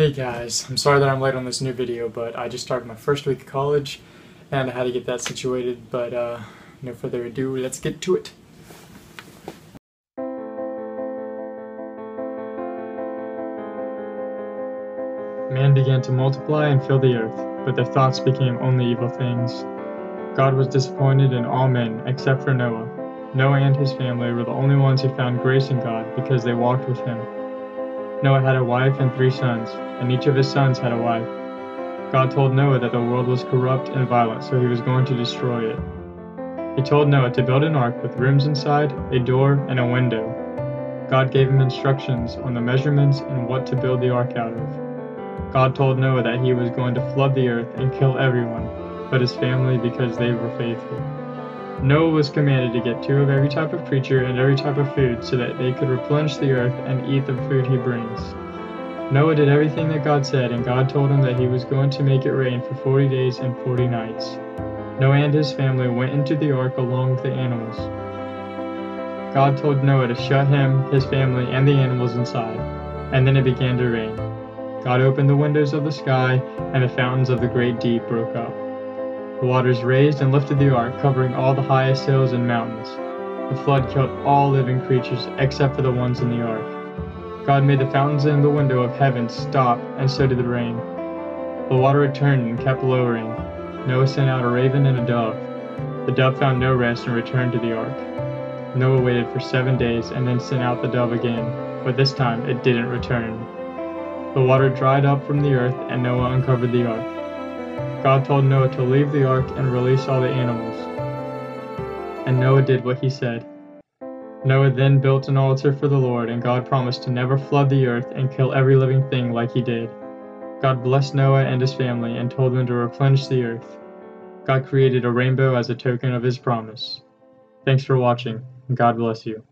Hey guys, I'm sorry that I'm late on this new video, but I just started my first week of college and I had to get that situated, but uh, no further ado, let's get to it. Man began to multiply and fill the earth, but their thoughts became only evil things. God was disappointed in all men except for Noah. Noah and his family were the only ones who found grace in God because they walked with him. Noah had a wife and three sons, and each of his sons had a wife. God told Noah that the world was corrupt and violent, so he was going to destroy it. He told Noah to build an ark with rooms inside, a door, and a window. God gave him instructions on the measurements and what to build the ark out of. God told Noah that he was going to flood the earth and kill everyone, but his family because they were faithful. Noah was commanded to get two of every type of creature and every type of food so that they could replenish the earth and eat the food he brings. Noah did everything that God said, and God told him that he was going to make it rain for 40 days and 40 nights. Noah and his family went into the ark along with the animals. God told Noah to shut him, his family, and the animals inside, and then it began to rain. God opened the windows of the sky, and the fountains of the great deep broke up. The waters raised and lifted the ark, covering all the highest hills and mountains. The flood killed all living creatures except for the ones in the ark. God made the fountains in the window of heaven stop, and so did the rain. The water returned and kept lowering. Noah sent out a raven and a dove. The dove found no rest and returned to the ark. Noah waited for seven days and then sent out the dove again, but this time it didn't return. The water dried up from the earth, and Noah uncovered the ark. God told Noah to leave the ark and release all the animals. And Noah did what he said. Noah then built an altar for the Lord, and God promised to never flood the earth and kill every living thing like he did. God blessed Noah and his family and told them to replenish the earth. God created a rainbow as a token of his promise. Thanks for watching, and God bless you.